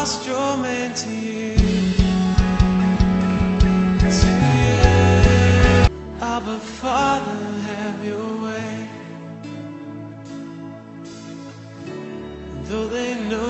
lost your man to you. To you. Abba, Father, have your way. Though they know